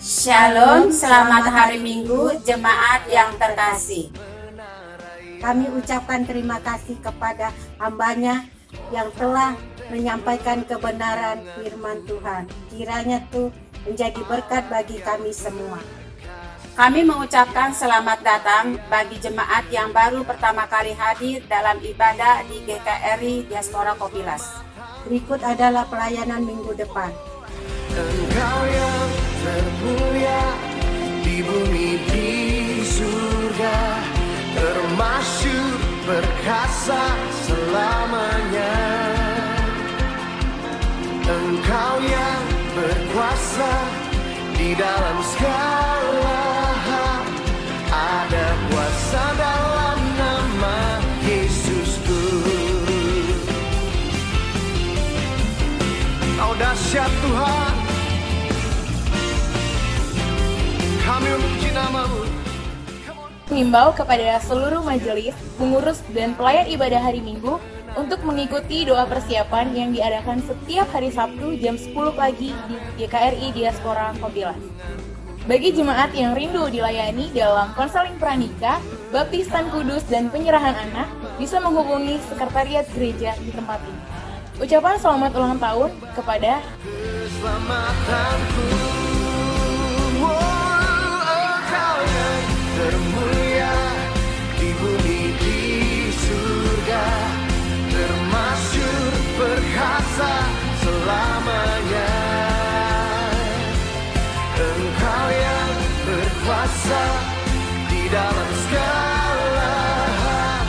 Shalom, selamat hari Minggu, jemaat yang terkasih. Kami ucapkan terima kasih kepada hambanya yang telah menyampaikan kebenaran firman Tuhan. Kiranya tuh menjadi berkat bagi kami semua. Kami mengucapkan selamat datang bagi jemaat yang baru pertama kali hadir dalam ibadah di GKRI Diaspora Kopilas. Berikut adalah pelayanan minggu depan. Engkau yang termulia di bumi di surga termasyur perkasa selamanya. Engkau yang berkuasa di dalam segala hal. Ada kuasa dalam nama Yesusku Kau dahsyat Tuhan Mengimbau kepada seluruh majelis, pengurus, dan pelayan ibadah hari Minggu untuk mengikuti doa persiapan yang diadakan setiap hari Sabtu jam 10 pagi di GKRI Diaspora Kopilas. Bagi jemaat yang rindu dilayani dalam konseling pranikah, baptisan kudus, dan penyerahan anak, bisa menghubungi sekretariat gereja di tempat ini. Ucapan selamat ulang tahun kepada keselamatanku berkuasa di dalam segala hal.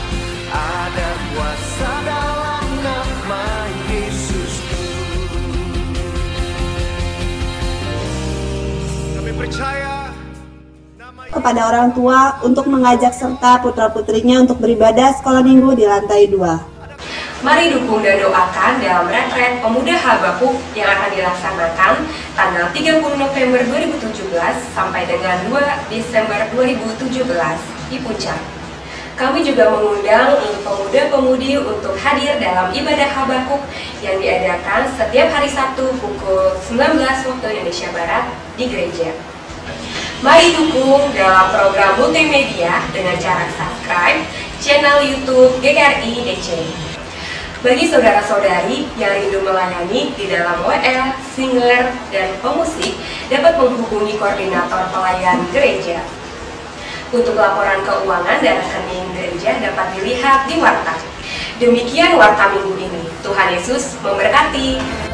Ada kuasa dalam nama Yesusku Kami percaya kepada orang tua untuk mengajak serta putra-putrinya untuk beribadah sekolah minggu di lantai 2. Mari dukung dan doakan dalam retret Pemuda Habakuk yang akan dilaksanakan tanggal 30 November 2017 sampai dengan 2 Desember 2017 di Puncak. Kami juga mengundang untuk pemuda-pemudi untuk hadir dalam ibadah Habakuk yang diadakan setiap hari Sabtu pukul 19 waktu Indonesia Barat di gereja. Mari dukung dalam program multimedia dengan cara subscribe channel YouTube GKRI DC. Bagi saudara-saudari yang rindu melayani di dalam WL, singer, dan pemusik dapat menghubungi koordinator pelayan gereja. Untuk laporan keuangan dan rekening gereja dapat dilihat di warta. Demikian warta minggu ini. Tuhan Yesus memberkati.